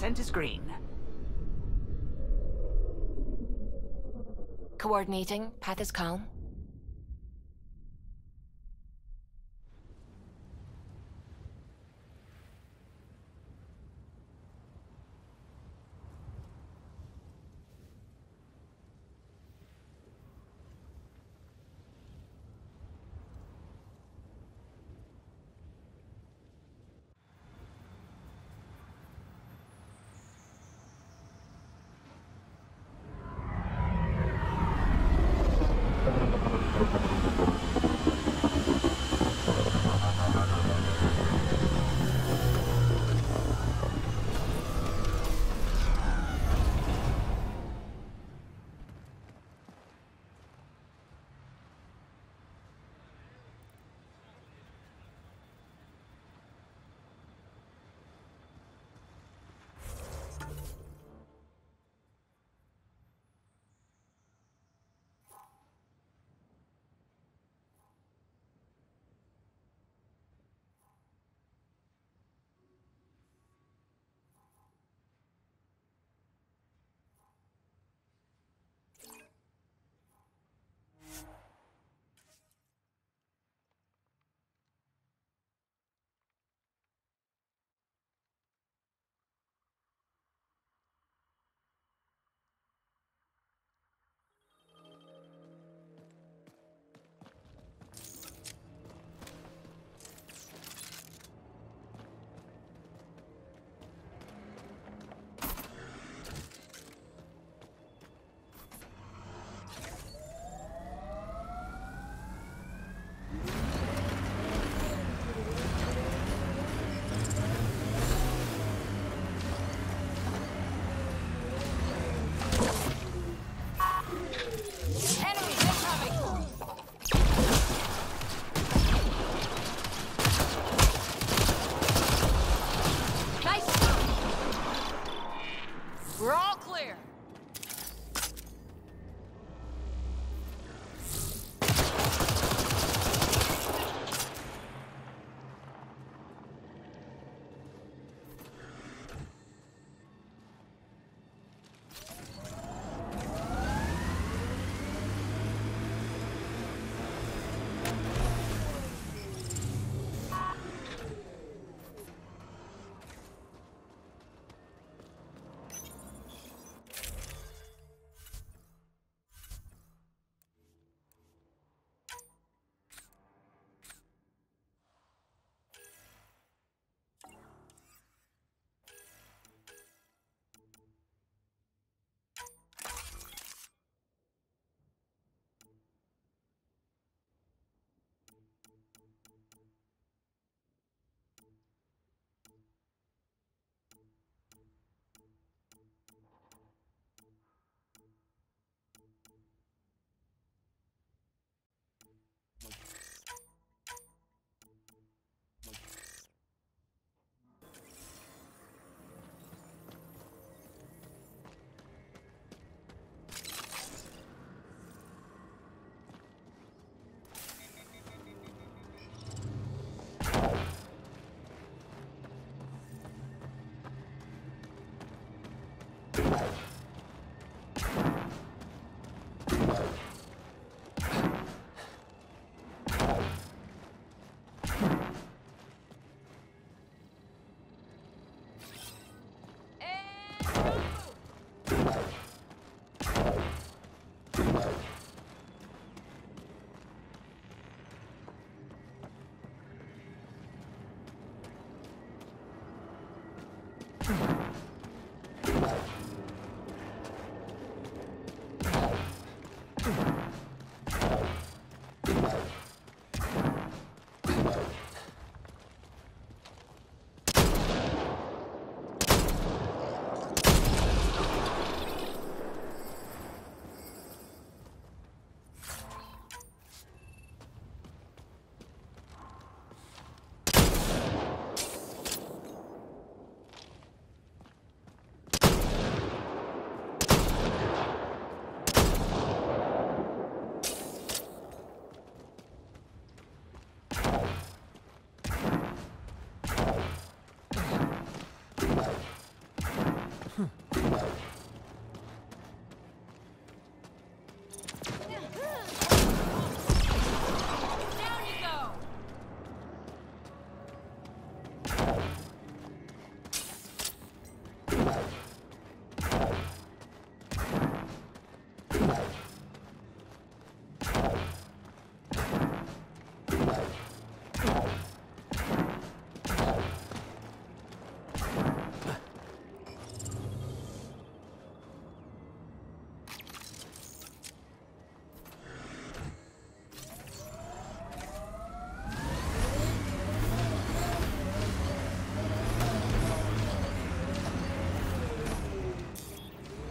Descent is green. Coordinating. Path is calm.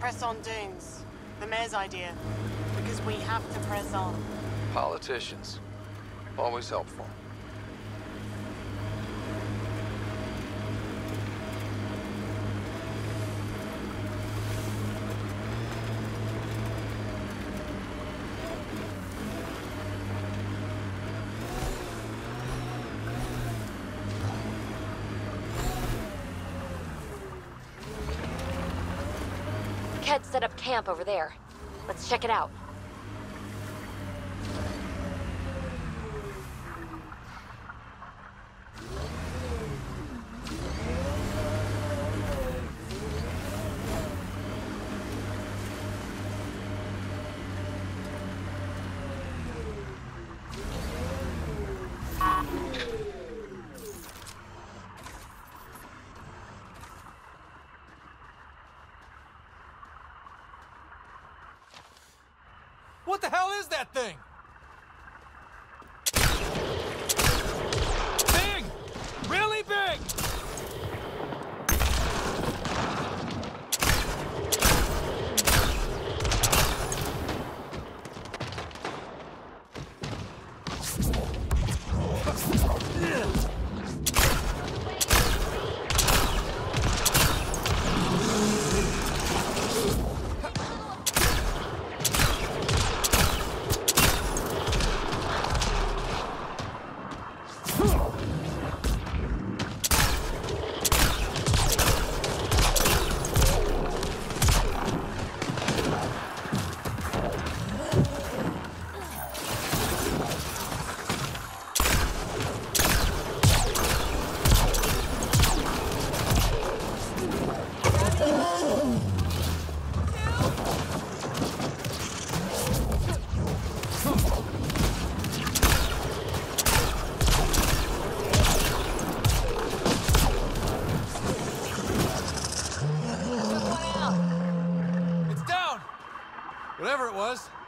Press on dunes. The mayor's idea. Because we have to press on. Politicians. Always helpful. Kett set up camp over there. Let's check it out. Whatever it was.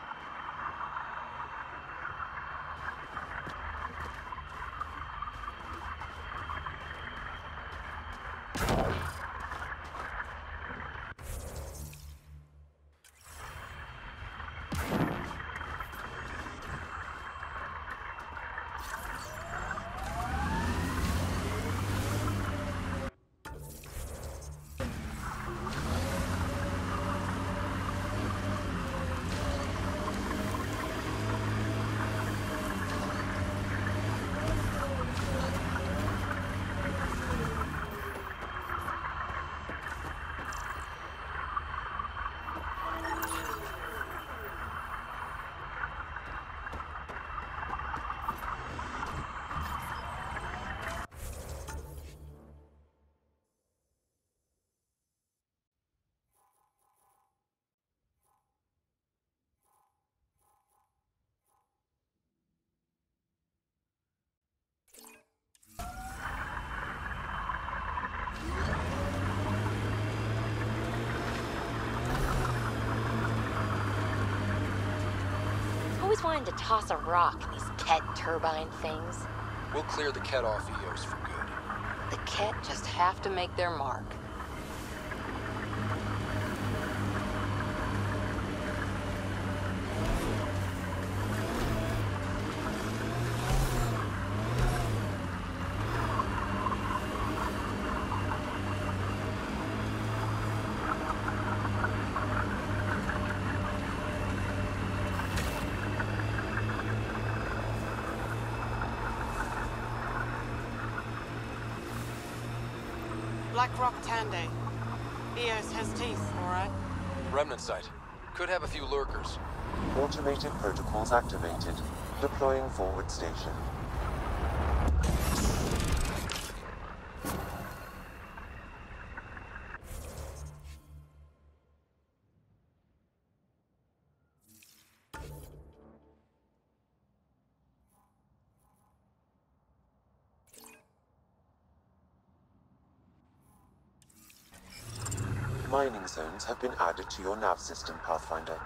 Always to toss a rock in these Kett turbine things. We'll clear the Kett off Eos for good. The Kett just have to make their mark. Black Rock Tande. Eos has teeth, alright? Remnant site. Could have a few lurkers. Automated protocols activated. Deploying forward station. Zones have been added to your nav system, Pathfinder.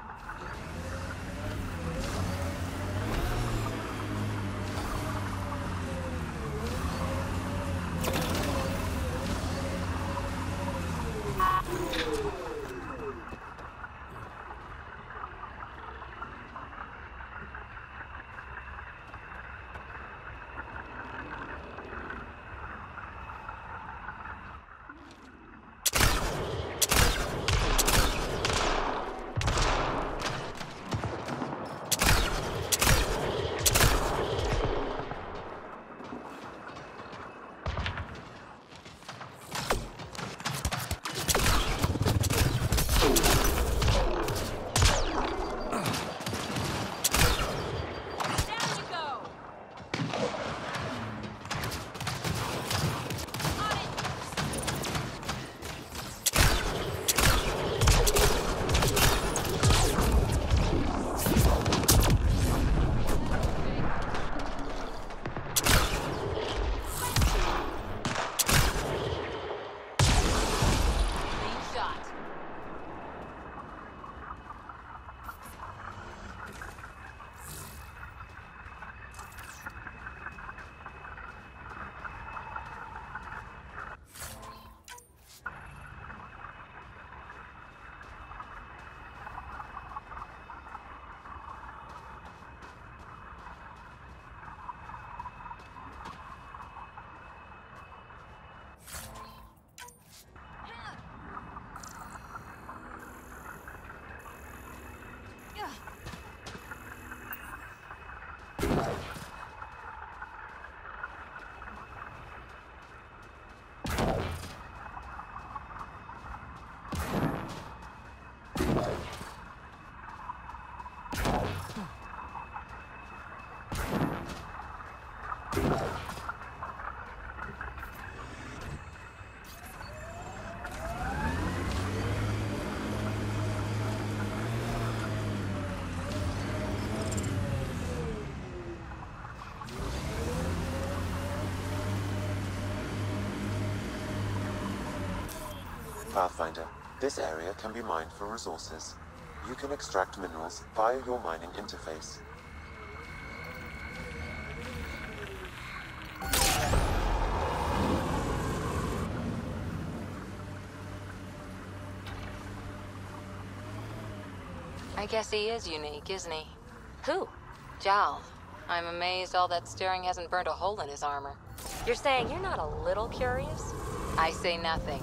Pathfinder, this area can be mined for resources. You can extract minerals via your mining interface. I guess he is unique, isn't he? Who? Jaal. I'm amazed all that staring hasn't burned a hole in his armor. You're saying you're not a little curious? I say nothing.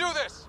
Do this!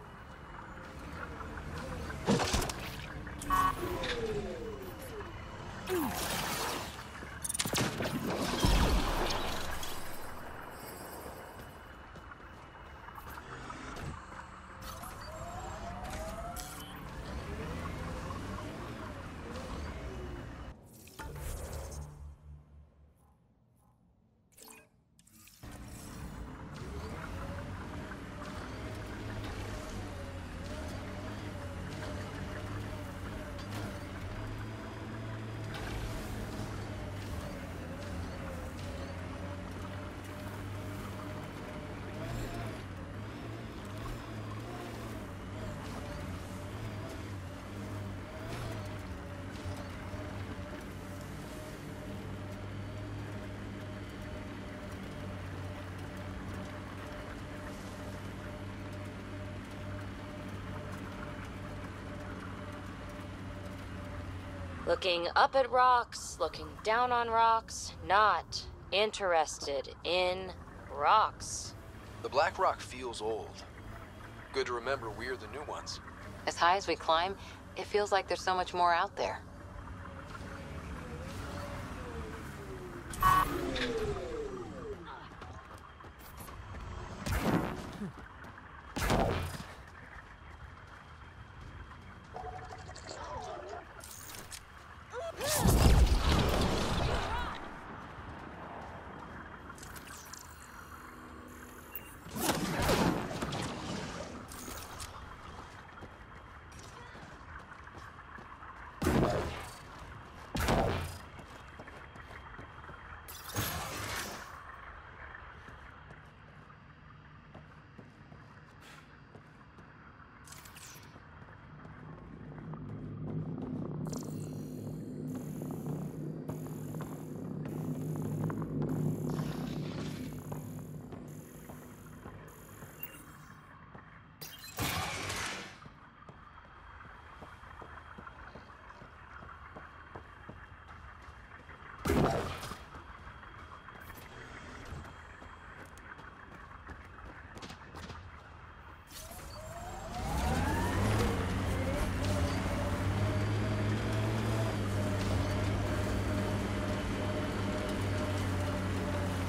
Looking up at rocks, looking down on rocks, not interested in rocks. The Black Rock feels old. Good to remember we're the new ones. As high as we climb, it feels like there's so much more out there.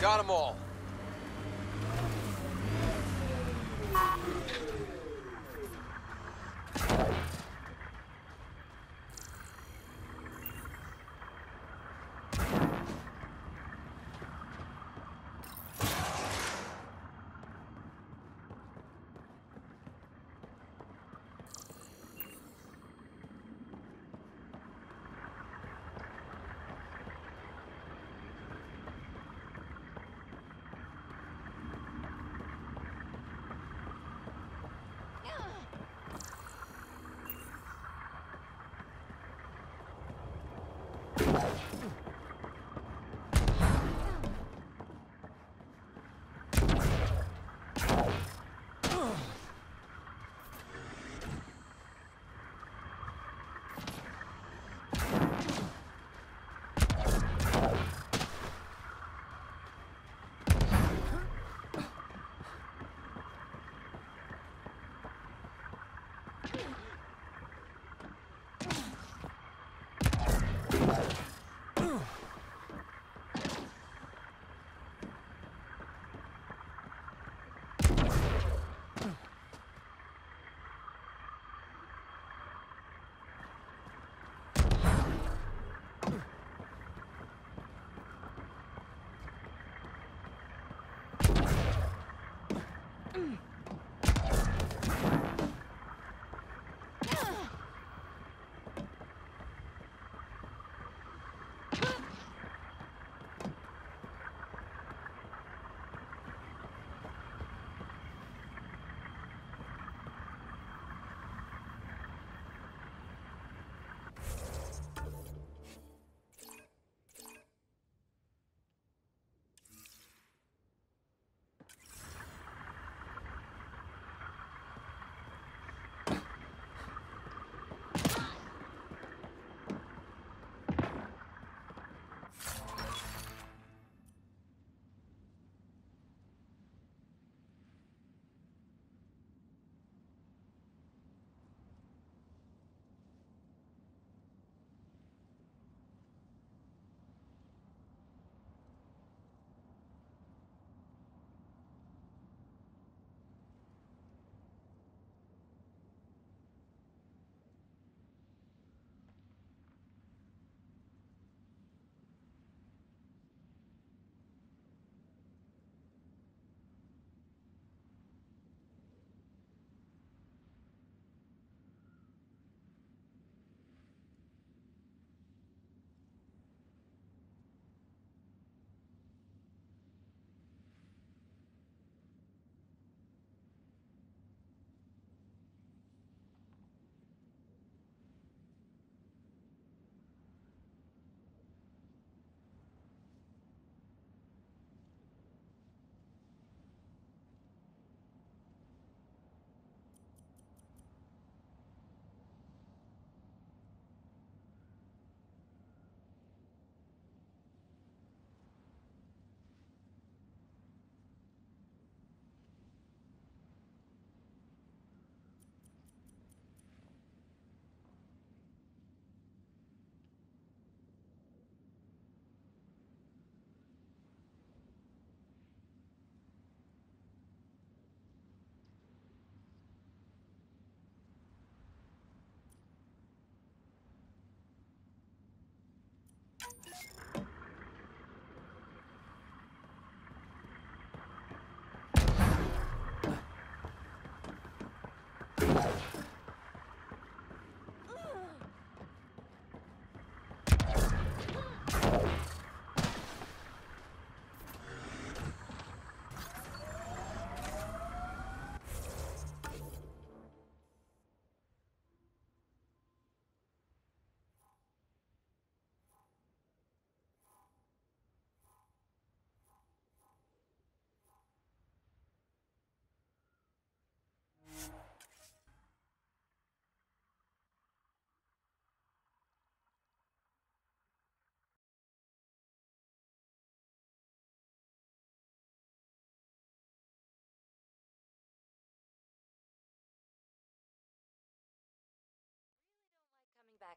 Got 'em all.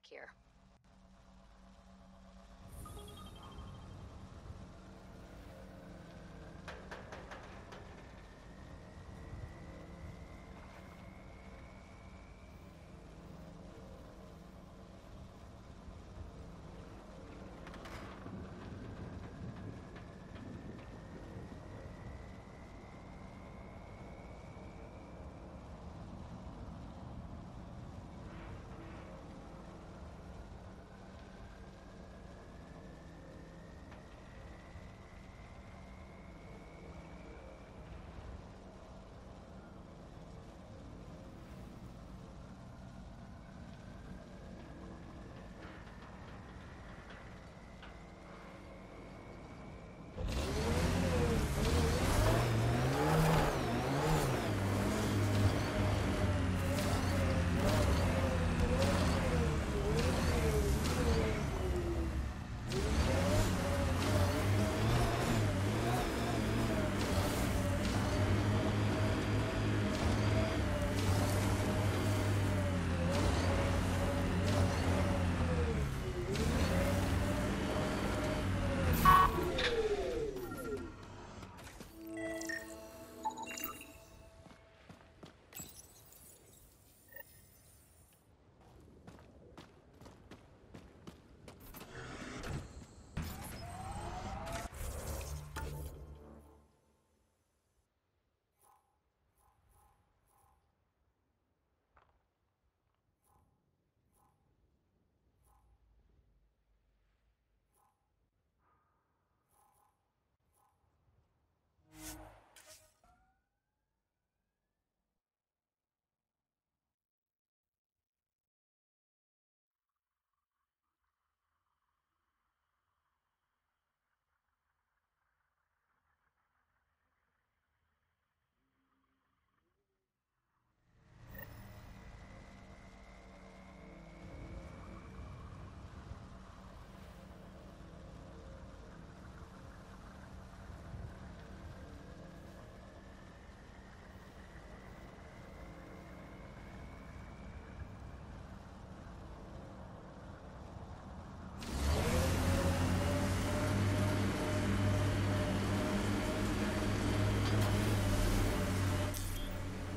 Here.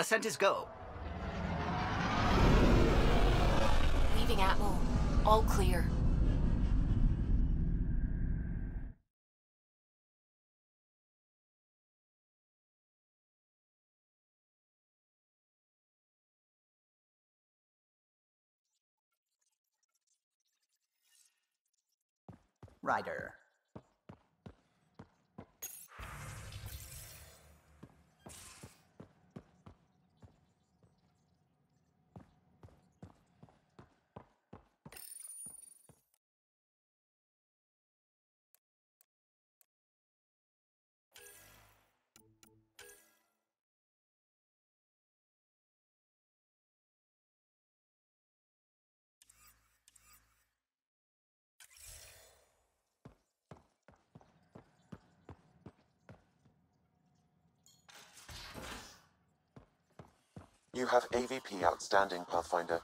Ascent is go. Leaving Atmo. All clear. Ryder. You have AVP outstanding, Pathfinder.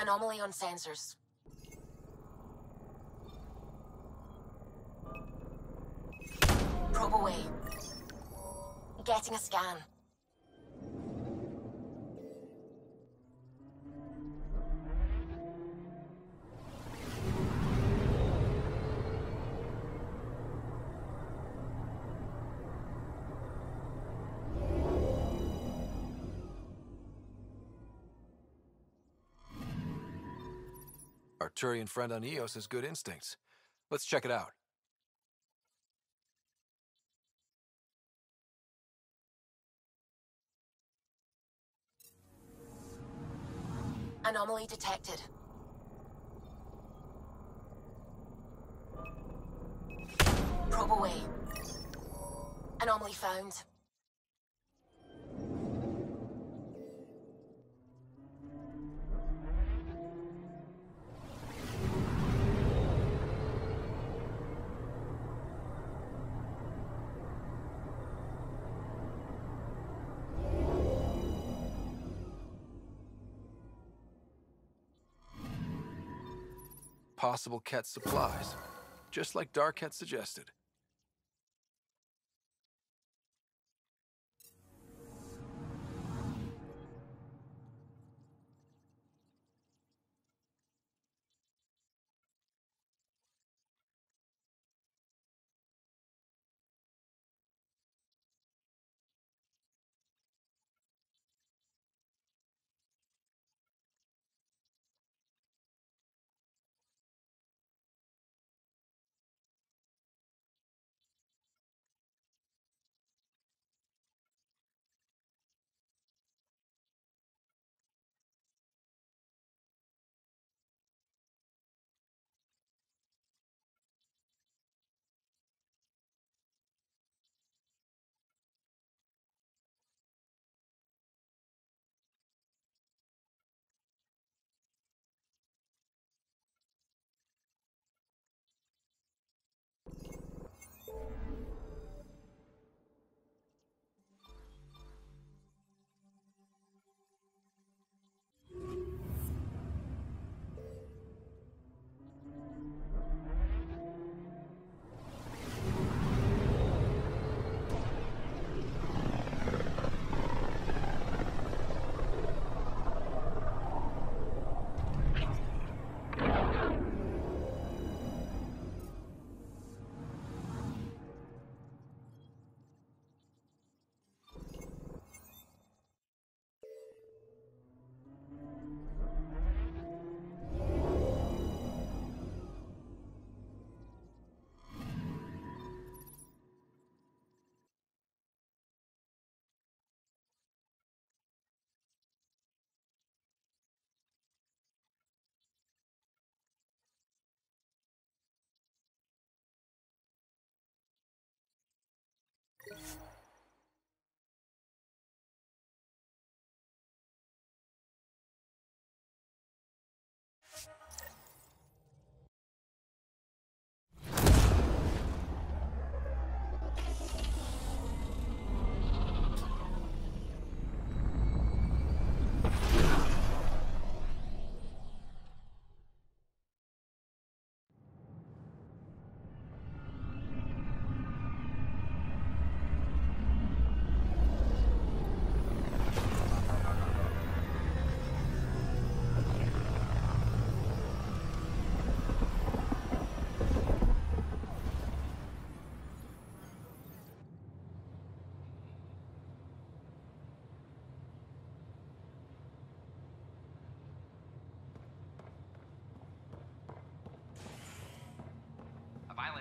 Anomaly on sensors. Probe away. Getting a scan. Turian friend on Eos has good instincts. Let's check it out. Anomaly detected. Probe away. Anomaly found. Possible Kett supplies, just like Dark had suggested.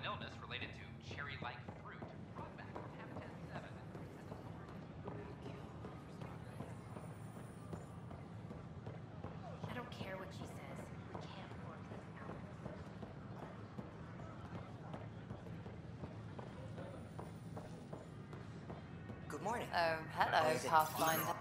Illness related to cherry-like fruit brought back from Habitat 7. I don't care what she says. We can't work this out. Good morning. Oh, hello, Is it Pathfinder.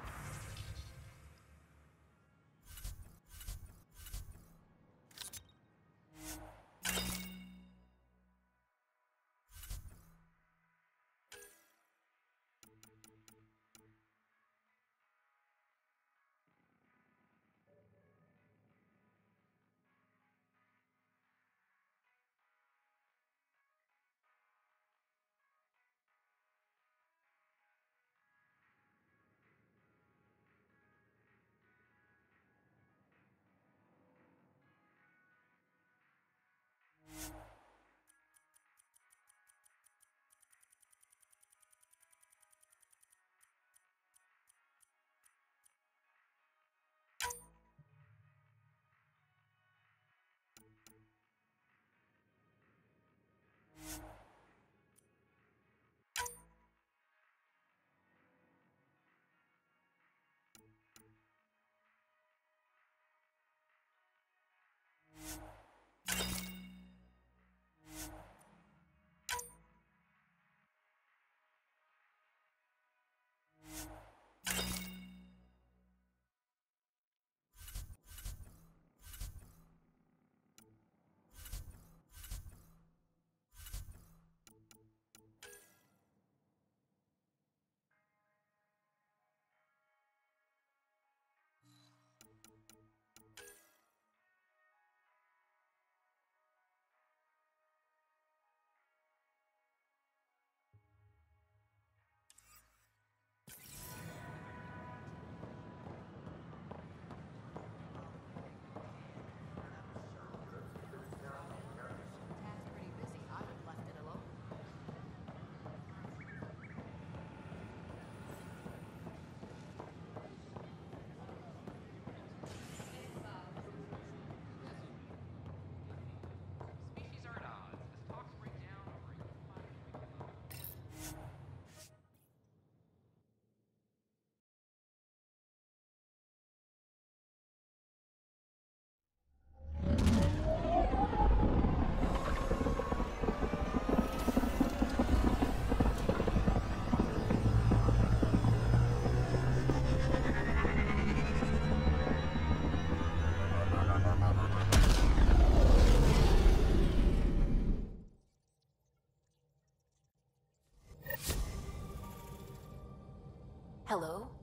Hello?